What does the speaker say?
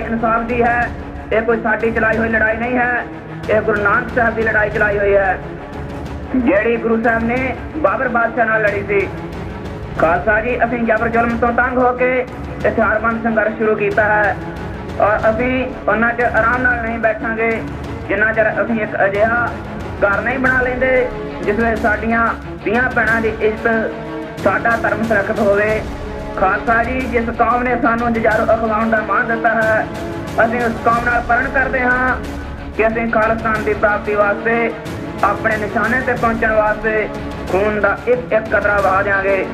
ਇਨਸਾਫ ਦੀ ਹੈ, ਇਹ ਕੋਈ ਸਾਡੀ ਚਲਾਈ ਹੋਈ ਲੜਾਈ ਨਹੀਂ ਹੈ, ਇਹ ਗੁਰੂ ਨਾਨਕ ਸਾਹਿਬ ਦੀ ਲੜਾਈ ਚਲਾਈ ਹੋਈ ਹੈ। ਜਿਹੜੀ ਗੁਰੂ ਸਾਹਿਬ ਨੇ ਬਾਬਰ ਬਾਦਸ਼ਾਹ ਨਾਲ ਲੜੀ ਸੀ। ਖਾਲਸਾ ਜੀ, ਅਸੀਂ ਜਬਰ ਜ਼ੁਲਮ ਤੋਂ ਤੰਗ ਹੋ ਕੇ ਇਸ ਸੰਘਰਸ਼ ਸ਼ੁਰੂ ਕੀਤਾ ਹੈ। ਔਰ ਅਸੀਂ ਉਹਨਾਂ 'ਚ ਆਰਾਮ ਨਾਲ ਨਹੀਂ ਬੈਠਾਂਗੇ, ਜਿੰਨਾ ਚਿਰ ਅਸੀਂ ਇੱਕ ਅਜਿਹਾ ਘਰ ਨਹੀਂ ਬਣਾ ਲੈਂਦੇ, ਜਿਸ ਵਿੱਚ ਸਾਡੀਆਂ ਧੀਆਂ ਭੈਣਾਂ ਦੀ ਇੱਜ਼ਤ ਸਾਡਾ ਧਰਮ ਸੁਰੱਖਿਅਤ ਹੋਵੇ। ਖਾਲਸਾ ਜੀ, ਜਿਸ ਕੌਮ ਨੇ ਸਾਨੂੰ ਜਜ਼ਾਰੂ ਅਖਵਾਉਣ ਦਾ ਮਾਣ ਦਿੱਤਾ ਹੈ, ਅਸੀਂ ਉਸ ਕੌਮ ਨਾਲ ਪਰਣ ਕਰਦੇ ਹਾਂ ਕਿ ਅਸੀਂ ਖਾਲਿਸਤਾਨ ਦੀ ਪ੍ਰਾਪਤੀ ਵਾਸਤੇ, ਆਪਣੇ ਨਿਸ਼ਾਨੇ ਤੇ ਪਹੁੰਚਣ ਵਾਸਤੇ ਖੂਨ ਦਾ ਇੱਕ ਇੱਕ ਕਤਰਾ ਵਹਾ ਦਿਆਂਗੇ।